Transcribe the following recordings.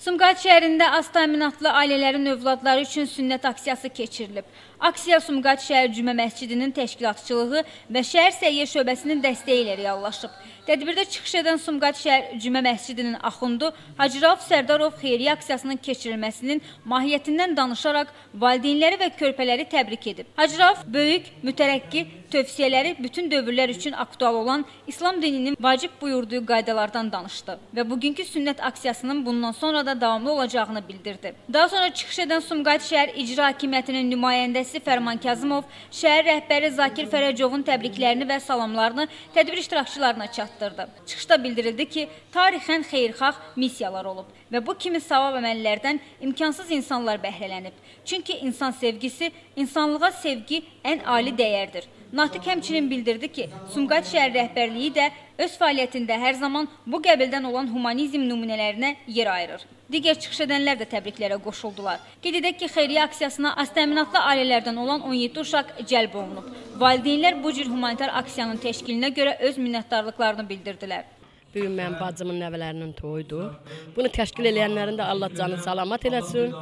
Sumqayıt şəhərində az təminatlı ailələrin övladları üçün sünnət aksiyası keçirilib. Aksiya Sumqayıt şəhər Cümə məscidinin təşkilatçılığı və şəhər səhiyyə şöbəsinin dəstəyi ilə reallaşıb. Tədbirdə çıxış edən Sumqayıt şəhər Cümə məscidinin axundu Hacırauf Sərdarov xeyriyyə aksiyasının keçirilməsinin mahiyyətindən danışaraq valideynləri və körpələri təbrik edib. Hacırauf böyük, mütərəqqi tövsiyələri bütün dövrlər üçün aktual olan İslam dininin vacib buyurduğu qaydalardan danışdı və bugünkü sünnət aksiyasının bundan sonra da davamlı olacağını bildirdi. Daha sonra çıxış edən Sumqayıt şəhər icra hakimiyyətinin nümayəndəsi Fərman Kazımov şəhər rəhbəri Zakir Fərəcovun təbriklərini və salamlarını tədbir iştirakçılarına çatdırdı. Çıxışda bildirildi ki, tarixən xeyirxah missiyalar olub və bu kimi savab əməllərdən imkansız insanlar bəhrələnib. Çünki insan sevgisi, insanlığa sevgi ən ali dəyərdir. Natiq həmçinin bildirdi ki, Sumqayıt şəhər rəhbərliyi də öz fəaliyyətində hər zaman bu qəbildən olan humanizm nümunələrinə yer ayırır. Digər çıxış edənlər də təbriklərə qoşuldular. Qeyd edək ki, xeyriyyə aksiyasına aztəminatlı ailələrdən olan 17 uşaq cəlb olunub. Valideynlər bu cür humanitar aksiyanın təşkilinə görə öz minnətdarlıqlarını bildirdilər. Bu gün mənim bacımın nəvələrinin toyudur. Bunu təşkil edənlərin də Allah canı salamat eləsin.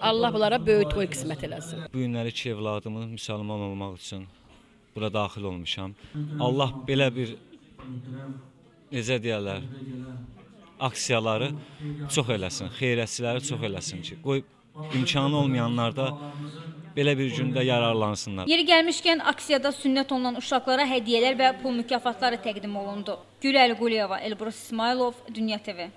Allah bunlara böyük toy qismət eləsin. Bu günləri iki evladımın müsəlman olmaq üçün bura daxil olmuşam. Allah belə bir necə deyirlər, aksiyaları çox eləsin, xeyriyyətçiləri çox eləsin ki, qoy imkanı olmayanlar da belə bir gündə yararlansınlar. Yeri gəlmişkən aksiyada sünnət olunan uşaqlara hədiyyələr və pul mükafatları təqdim olundu. Gül Əli Quliyeva, Elbrus İsmailov, Dünya TV.